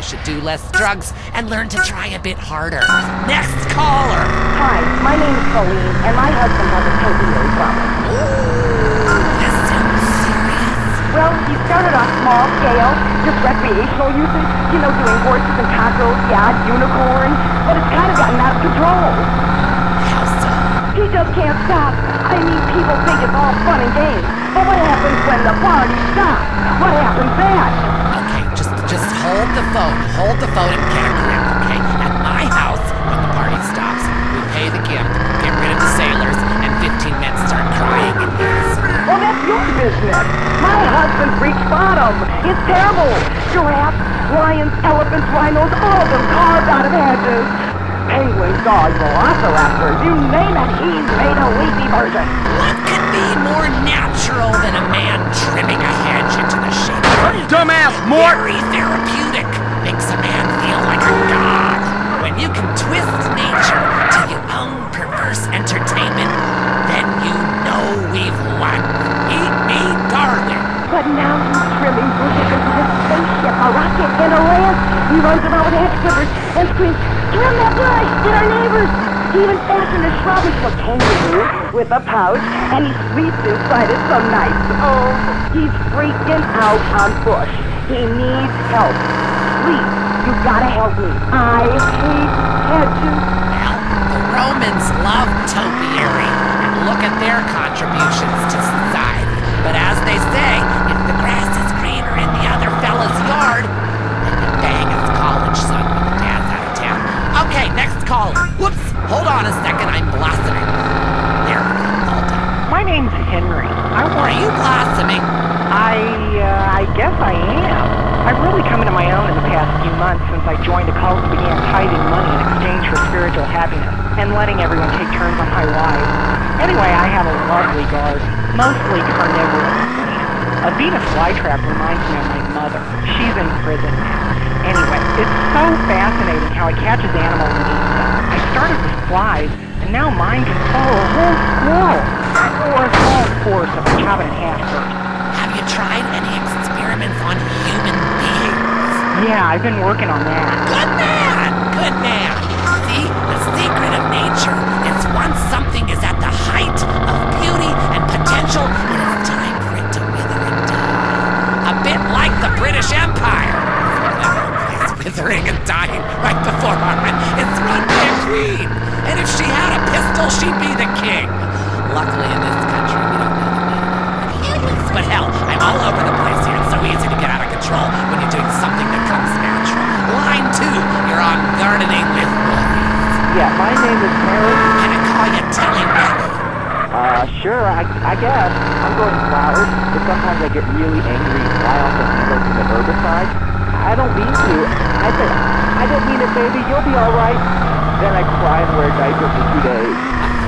You should do less drugs and learn to try a bit harder. Next caller. Hi, my name is Colleen, and my husband has a topiary problem. Ooh, this sounds serious. Well, he started off small scale, just recreational usage, you know, doing horses and tacos, yeah, unicorn, but it's kind of gotten out of control. How so? He just can't stop. I mean, people think it's all fun and games, but what happens when the party stops? What happens then? Okay, just just hold the phone. Hold the phone and get a grip, okay? At my house, when the party stops, we pay the gift, get rid of the sailors, and 15 men start crying in his. Well, that's your business. My husband reached bottom. It's terrible. Giraffes, lions, elephants, rhinos, all of them carved out of hedges. Penguins, dogs, velociraptors, you name it, he's made a leafy version. What could be more natural than a man trimming a hedge into the shape of a Dumbass, Mort! Very therapeutic. Now he's trimming bushes into his spaceship, a rocket, and a lance. He runs around with hedge clippers and screams, trim that bush, get our neighbors. He even fastened a shrubbish for kangaroo with a pouch, and he sleeps inside it some nights. Oh, he's freaking out on Bush. He needs help. Please, you gotta help me. I hate hedges. Well, the Romans loved topiary, and look at their contributions on a second, I'm blossoming. There, all done. My name's Henry. I Are want. you blossoming? I uh, I guess I am. I've really come into my own in the past few months since I joined a cult and began tithing money in exchange for spiritual happiness and letting everyone take turns on my wife. Anyway, I have a lovely garden, mostly carnivorous. A Venus flytrap reminds me of my mother. She's in prison now. Anyway, it's so fascinating how it catches animals and eats them. And now mine can follow a whole squirrel. Or a small horse if I chop it in half. Have you tried any experiments on human beings? Yeah, I've been working on that. Good man! Good man! See, the secret of nature is once something is at the height of beauty and potential, it is time for it to wither and die. A bit like the British Empire. It's withering and dying right before our eyes. It's run by a queen. And if she had a pistol, she'd be the king. Luckily in this country, we don't know the meaning. But hell, I'm all over the place here. It's so easy to get out of control when you're doing something that comes natural. Line two, you're on gardening with wolves. Yeah, my name is Mary. Can I call you Telly? Uh, sure, I, I guess. I'm going flowers, but sometimes I get really angry and fly off the handle to the herbicide. I don't mean to. I said, I didn't mean it, baby. You'll be all right. Then I cry and wear a diaper for two days.